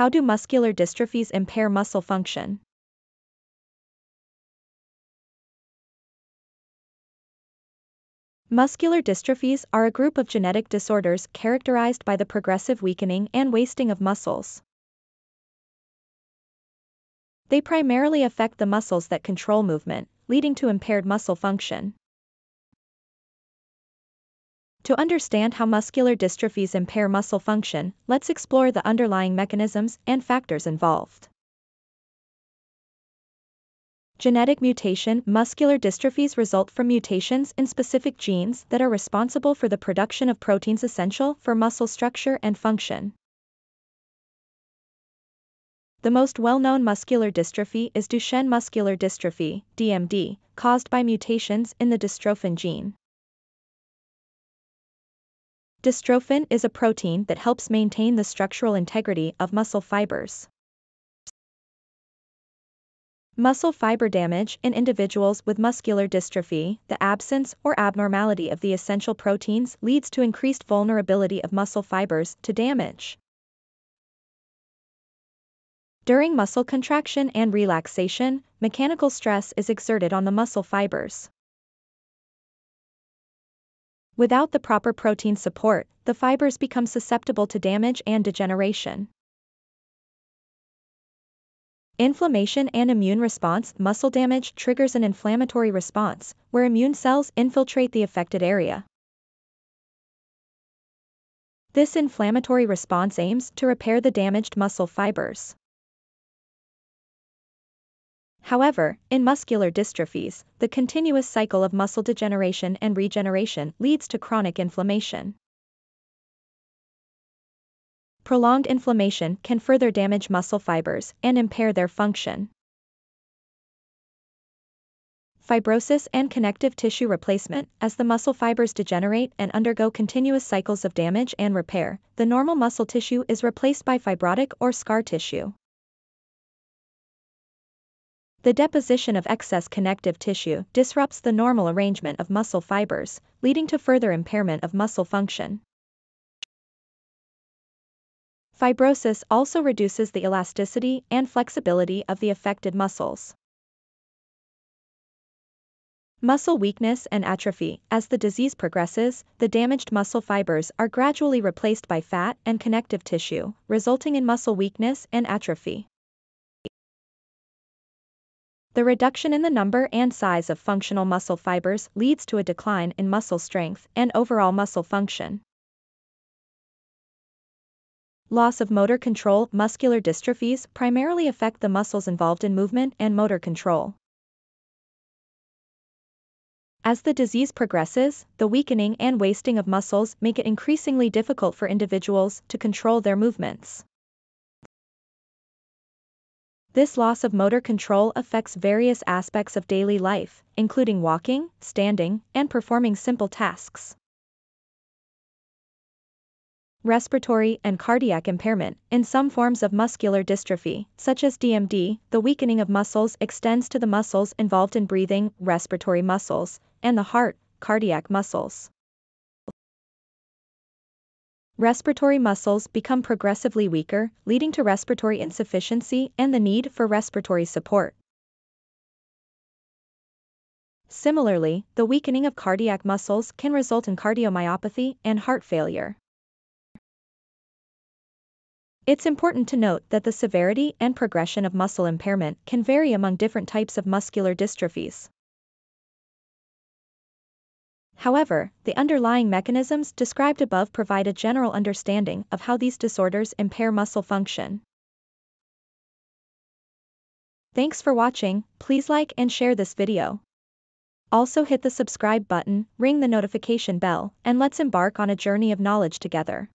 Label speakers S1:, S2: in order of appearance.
S1: How do muscular dystrophies impair muscle function? Muscular dystrophies are a group of genetic disorders characterized by the progressive weakening and wasting of muscles. They primarily affect the muscles that control movement, leading to impaired muscle function. To understand how muscular dystrophies impair muscle function, let's explore the underlying mechanisms and factors involved. Genetic mutation Muscular dystrophies result from mutations in specific genes that are responsible for the production of proteins essential for muscle structure and function. The most well-known muscular dystrophy is Duchenne muscular dystrophy, DMD, caused by mutations in the dystrophin gene. Dystrophin is a protein that helps maintain the structural integrity of muscle fibers. Muscle fiber damage in individuals with muscular dystrophy, the absence or abnormality of the essential proteins leads to increased vulnerability of muscle fibers to damage. During muscle contraction and relaxation, mechanical stress is exerted on the muscle fibers. Without the proper protein support, the fibers become susceptible to damage and degeneration. Inflammation and immune response Muscle damage triggers an inflammatory response, where immune cells infiltrate the affected area. This inflammatory response aims to repair the damaged muscle fibers. However, in muscular dystrophies, the continuous cycle of muscle degeneration and regeneration leads to chronic inflammation. Prolonged inflammation can further damage muscle fibers and impair their function. Fibrosis and connective tissue replacement As the muscle fibers degenerate and undergo continuous cycles of damage and repair, the normal muscle tissue is replaced by fibrotic or scar tissue. The deposition of excess connective tissue disrupts the normal arrangement of muscle fibers, leading to further impairment of muscle function. Fibrosis also reduces the elasticity and flexibility of the affected muscles. Muscle weakness and atrophy As the disease progresses, the damaged muscle fibers are gradually replaced by fat and connective tissue, resulting in muscle weakness and atrophy. The reduction in the number and size of functional muscle fibers leads to a decline in muscle strength and overall muscle function. Loss of motor control Muscular dystrophies primarily affect the muscles involved in movement and motor control. As the disease progresses, the weakening and wasting of muscles make it increasingly difficult for individuals to control their movements. This loss of motor control affects various aspects of daily life, including walking, standing, and performing simple tasks. Respiratory and cardiac impairment. In some forms of muscular dystrophy, such as DMD, the weakening of muscles extends to the muscles involved in breathing, respiratory muscles, and the heart, cardiac muscles. Respiratory muscles become progressively weaker, leading to respiratory insufficiency and the need for respiratory support. Similarly, the weakening of cardiac muscles can result in cardiomyopathy and heart failure. It's important to note that the severity and progression of muscle impairment can vary among different types of muscular dystrophies. However, the underlying mechanisms described above provide a general understanding of how these disorders impair muscle function. Thanks for watching, please like and share this video. Also hit the subscribe button, ring the notification bell, and let's embark on a journey of knowledge together.